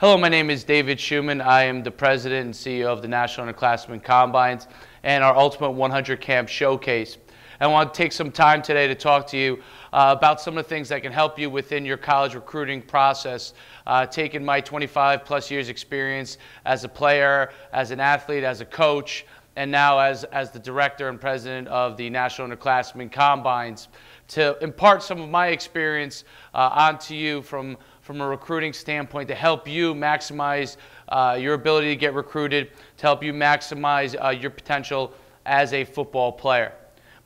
Hello, my name is David Schuman. I am the president and CEO of the National Underclassmen Combines and our Ultimate 100 Camp Showcase. I want to take some time today to talk to you uh, about some of the things that can help you within your college recruiting process. Uh, taking my 25 plus years experience as a player, as an athlete, as a coach, and now as, as the director and president of the National Underclassmen Combines to impart some of my experience uh, onto you from, from a recruiting standpoint to help you maximize uh, your ability to get recruited, to help you maximize uh, your potential as a football player.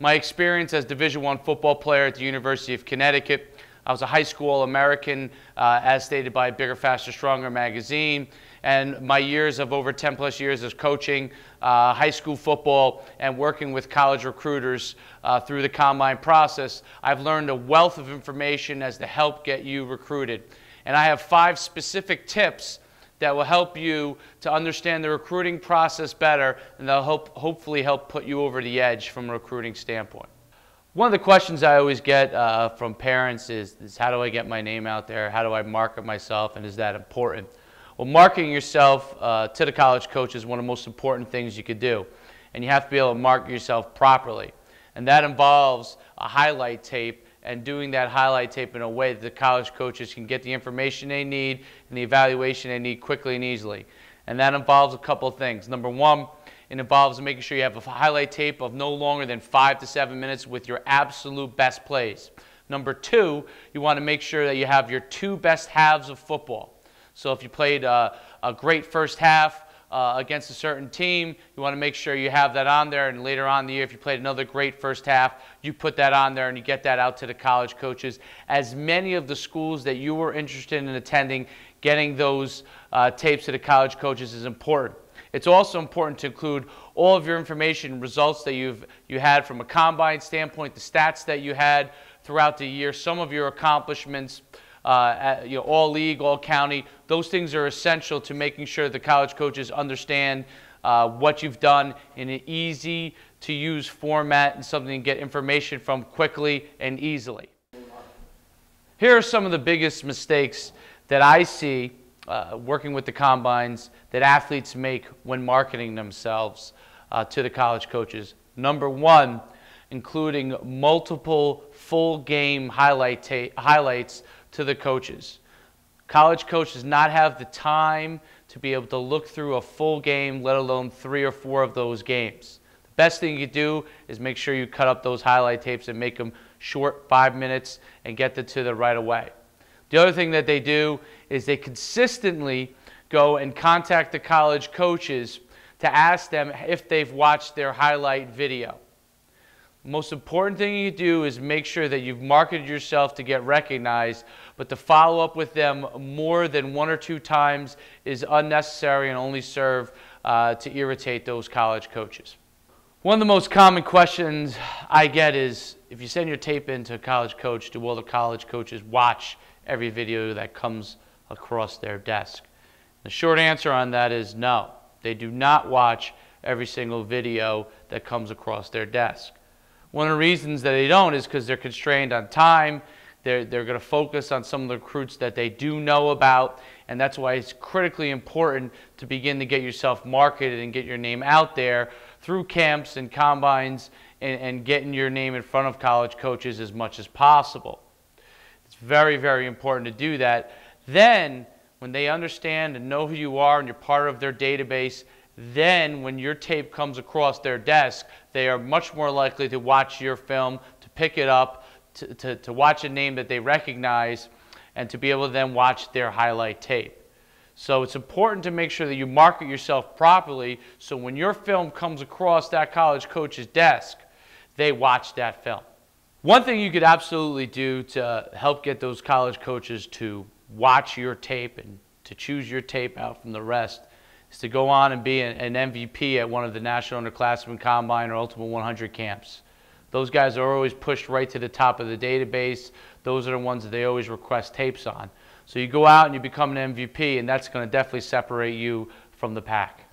My experience as Division One football player at the University of Connecticut, I was a high school American, uh, as stated by Bigger, Faster, Stronger magazine and my years of over 10 plus years as coaching uh, high school football and working with college recruiters uh, through the combine process, I've learned a wealth of information as to help get you recruited. And I have five specific tips that will help you to understand the recruiting process better and they'll help, hopefully help put you over the edge from a recruiting standpoint. One of the questions I always get uh, from parents is, is how do I get my name out there? How do I market myself? And is that important? Well, marketing yourself uh, to the college coach is one of the most important things you could do. And you have to be able to market yourself properly. And that involves a highlight tape and doing that highlight tape in a way that the college coaches can get the information they need and the evaluation they need quickly and easily. And that involves a couple of things. Number one, it involves making sure you have a highlight tape of no longer than five to seven minutes with your absolute best plays. Number two, you want to make sure that you have your two best halves of football. So if you played uh, a great first half uh, against a certain team, you want to make sure you have that on there. And later on the year, if you played another great first half, you put that on there and you get that out to the college coaches. As many of the schools that you were interested in attending, getting those uh, tapes to the college coaches is important. It's also important to include all of your information, results that you've you had from a combine standpoint, the stats that you had throughout the year, some of your accomplishments, uh, you know, all league, all county. Those things are essential to making sure the college coaches understand uh, what you've done in an easy to use format and something to get information from quickly and easily. Here are some of the biggest mistakes that I see uh, working with the combines that athletes make when marketing themselves uh, to the college coaches. Number one, including multiple full game highlight highlights to the coaches. College coach does not have the time to be able to look through a full game, let alone three or four of those games. The best thing you do is make sure you cut up those highlight tapes and make them short, five minutes, and get them to the right away. The other thing that they do is they consistently go and contact the college coaches to ask them if they've watched their highlight video. The most important thing you do is make sure that you've marketed yourself to get recognized, but to follow up with them more than one or two times is unnecessary and only serve uh, to irritate those college coaches. One of the most common questions I get is if you send your tape in to a college coach, do all the college coaches watch every video that comes across their desk? The short answer on that is no. They do not watch every single video that comes across their desk. One of the reasons that they don't is because they're constrained on time. They're, they're going to focus on some of the recruits that they do know about, and that's why it's critically important to begin to get yourself marketed and get your name out there through camps and combines and, and getting your name in front of college coaches as much as possible. It's very, very important to do that. Then, when they understand and know who you are and you're part of their database, then when your tape comes across their desk, they are much more likely to watch your film, to pick it up, to, to, watch a name that they recognize, and to be able to then watch their highlight tape. So it's important to make sure that you market yourself properly so when your film comes across that college coach's desk, they watch that film. One thing you could absolutely do to help get those college coaches to watch your tape and to choose your tape out from the rest is to go on and be an, an MVP at one of the National Underclassmen Combine or Ultimate 100 camps. Those guys are always pushed right to the top of the database. Those are the ones that they always request tapes on. So you go out and you become an MVP, and that's going to definitely separate you from the pack.